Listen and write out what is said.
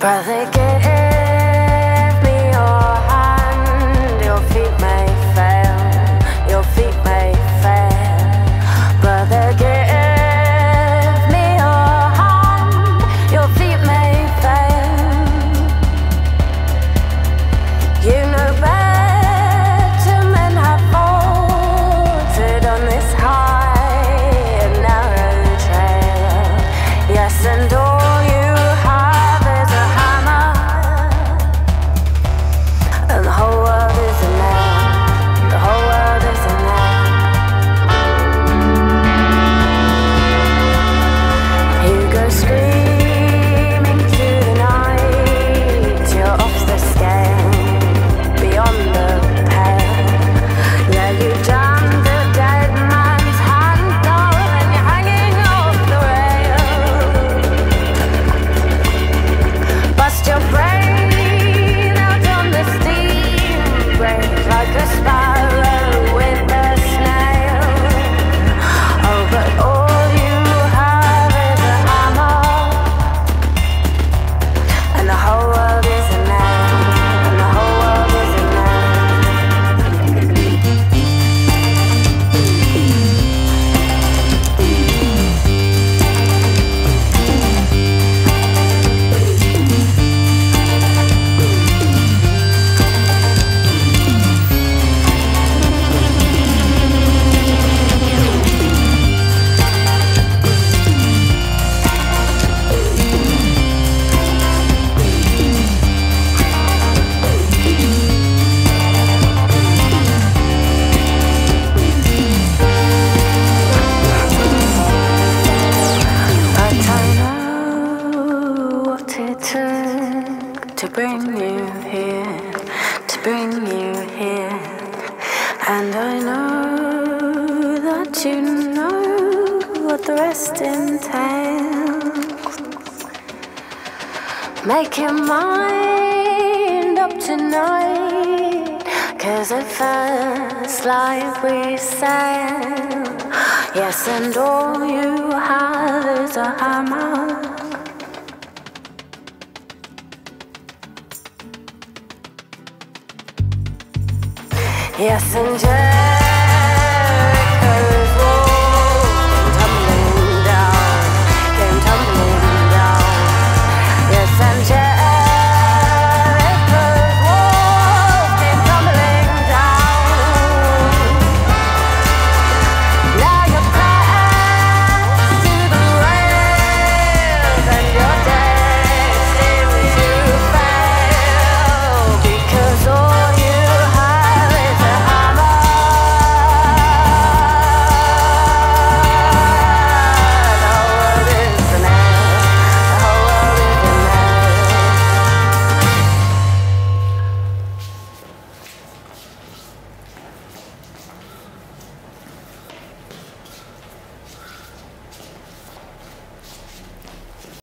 But they get it. like a spy. took to bring you here, to bring you here. And I know that you know what the rest entails. Make your mind up tonight, cause at first light we sang. Yes, and all you have is a hammer. Yes, and just.